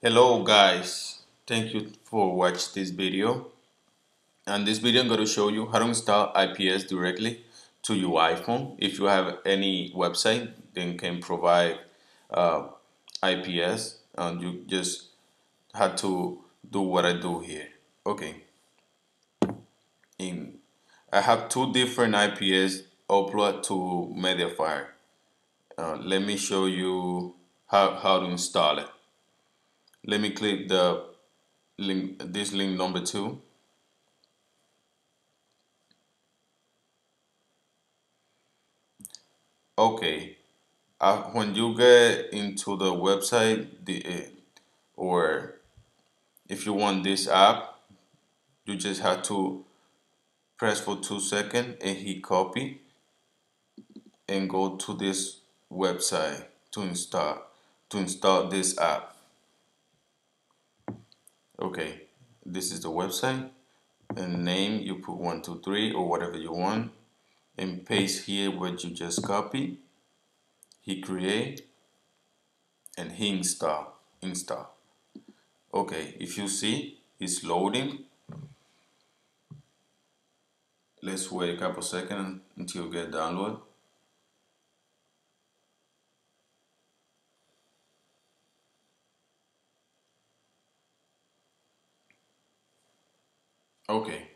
Hello guys, thank you for watch this video. And this video I'm going to show you how to install IPAs directly to your iPhone. If you have any website, then can provide uh, IPAs and you just had to do what I do here. Okay. In I have two different IPAs upload to Mediafire. Uh, let me show you how, how to install it let me click the link this link number two. Okay. Uh, when you get into the website the uh, or if you want this app you just have to press for two seconds and hit copy and go to this website to install to install this app okay this is the website and name you put one two three or whatever you want and paste here what you just copy he create and he install install. Okay if you see it's loading. Let's wait a couple seconds until you get download Okay,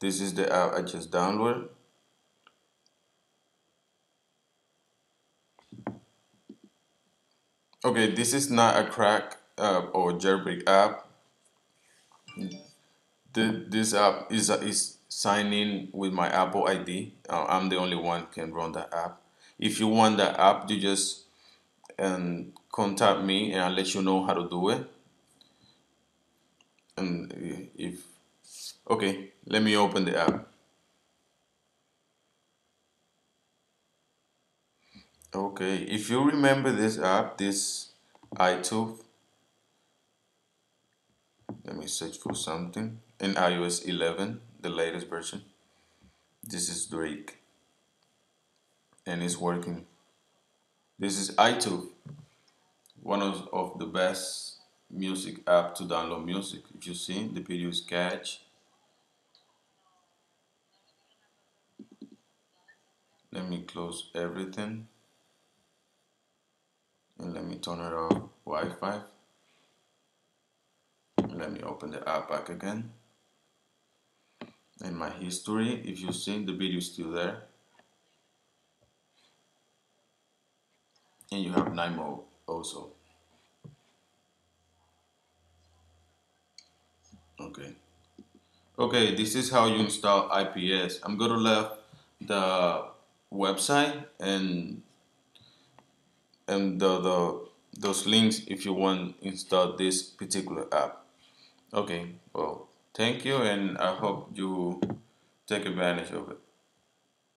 this is the app I just downloaded. Okay, this is not a crack uh, or jailbreak app. The, this app is uh, is sign in with my Apple ID. Uh, I'm the only one can run that app. If you want that app, you just and contact me and I'll let you know how to do it. And if Okay, let me open the app. Okay, if you remember this app, this iTube, let me search for something in iOS 11, the latest version. This is Drake, and it's working. This is iTube, one of, of the best music app to download music. If you see, the video is catch. Let me close everything. And let me turn it off. Wi-Fi. Let me open the app back again. In my history. If you see the video is still there. And you have mode also okay. Okay this is how you install IPAs I'm gonna leave the website and and the, the those links if you want install this particular app. Okay well thank you and I hope you take advantage of it